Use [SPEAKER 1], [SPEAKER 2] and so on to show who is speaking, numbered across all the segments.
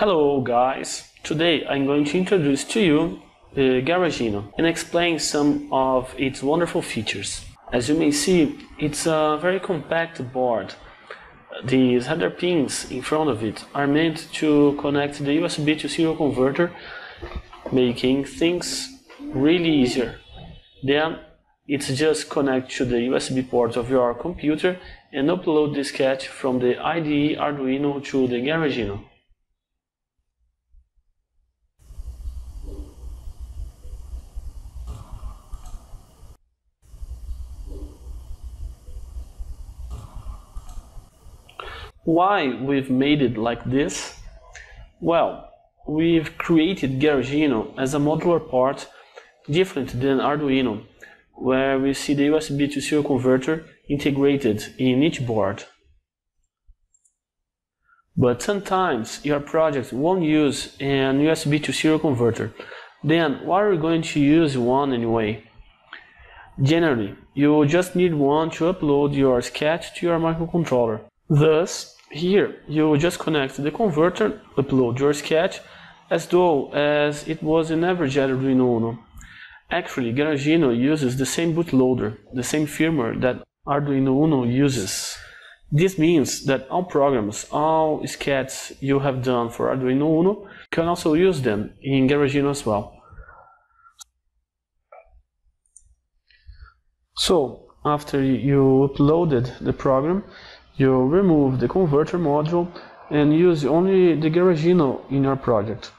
[SPEAKER 1] Hello guys! Today I'm going to introduce to you the Garagino and explain some of its wonderful features. As you may see, it's a very compact board. These header pins in front of it are meant to connect the USB to serial converter, making things really easier. Then it's just connect to the USB port of your computer and upload the sketch from the IDE Arduino to the Garagino. Why we've made it like this? Well, we've created Garagino as a modular part different than Arduino, where we see the USB to serial converter integrated in each board. But sometimes your project won't use an USB to serial converter. Then why are you going to use one anyway? Generally, you just need one to upload your sketch to your microcontroller. Thus, here, you just connect the converter, upload your sketch, as though as it was an average Arduino Uno. Actually, Garagino uses the same bootloader, the same firmware that Arduino Uno uses. This means that all programs, all sketches you have done for Arduino Uno can also use them in Garagino as well. So, after you uploaded the program, you remove the converter module and use only the Garagino in your project.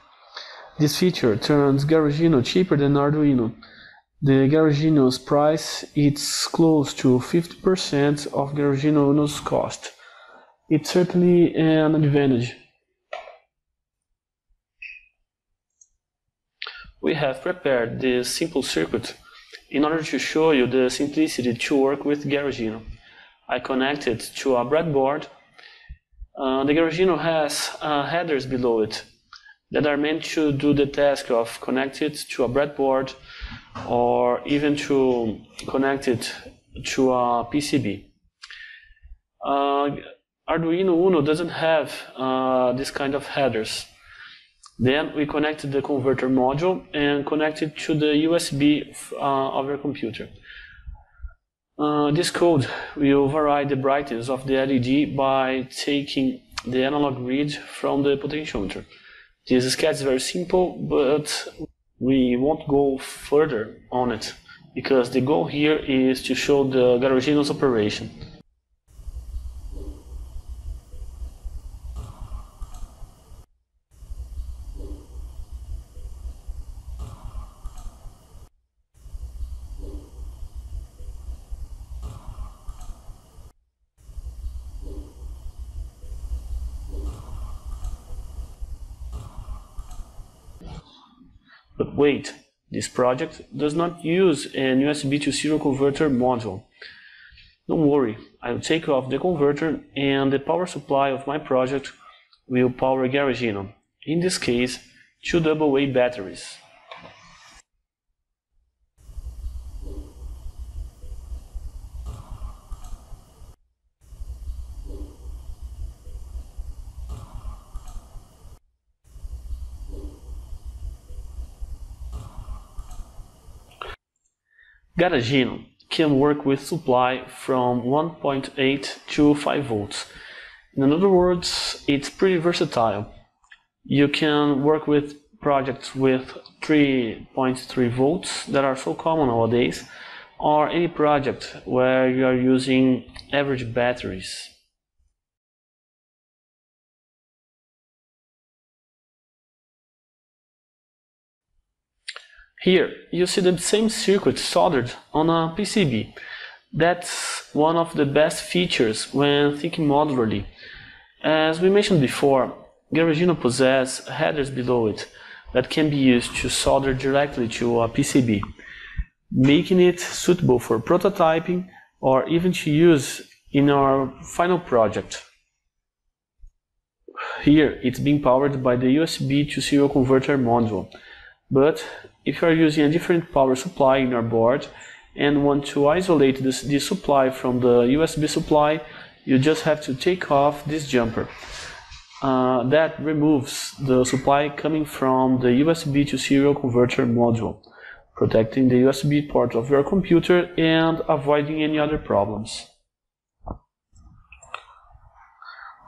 [SPEAKER 1] This feature turns Garagino cheaper than Arduino. The Garagino's price is close to 50% of Garagino Uno's cost. It's certainly an advantage. We have prepared this simple circuit in order to show you the simplicity to work with Garagino. I connect it to a breadboard. Uh, the Garagino has uh, headers below it that are meant to do the task of connect it to a breadboard or even to connect it to a PCB. Uh, Arduino Uno doesn't have uh, this kind of headers. Then we connected the converter module and connected to the USB uh, of your computer. Uh, this code will override the brightness of the LED by taking the analog read from the potentiometer. This sketch is very simple, but we won't go further on it because the goal here is to show the Garagino's operation. But wait, this project does not use an USB to serial converter module. Don't worry, I'll take off the converter and the power supply of my project will power Garagino, in this case, two AA batteries. Garagino can work with supply from 1.8 to 5 volts. In other words, it's pretty versatile. You can work with projects with 3.3 volts that are so common nowadays, or any project where you are using average batteries. Here, you see the same circuit soldered on a PCB. That's one of the best features when thinking modularly. As we mentioned before, Garagino possesses headers below it that can be used to solder directly to a PCB, making it suitable for prototyping or even to use in our final project. Here, it's being powered by the USB to serial converter module, but if you are using a different power supply in your board and want to isolate this, this supply from the USB supply, you just have to take off this jumper. uh, that removes the supply coming from the USB to serial converter module, protecting the USB port of your computer and avoiding any other problems.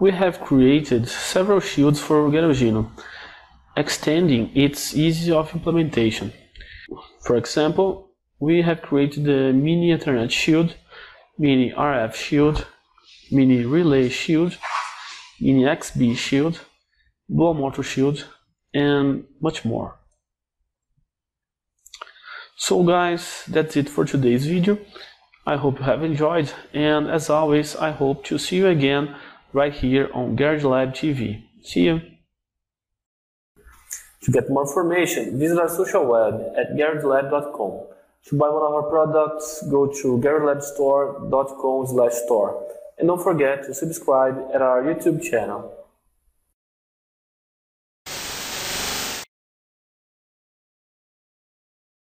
[SPEAKER 1] We have created several shields for Garagino, extending its ease of implementation. For example, we have created the Mini Ethernet Shield, Mini RF Shield, Mini Relay Shield, Mini XBee Shield, Dual Motor Shield, and much more. So guys, that's it for today's video. I hope you have enjoyed, and as always, I hope to see you again right here on Garage Lab TV. See you! To get more information, visit our social web at garagelab.com. To buy one of our products, go to garagelabstore.com slash store. And don't forget to subscribe at our YouTube channel.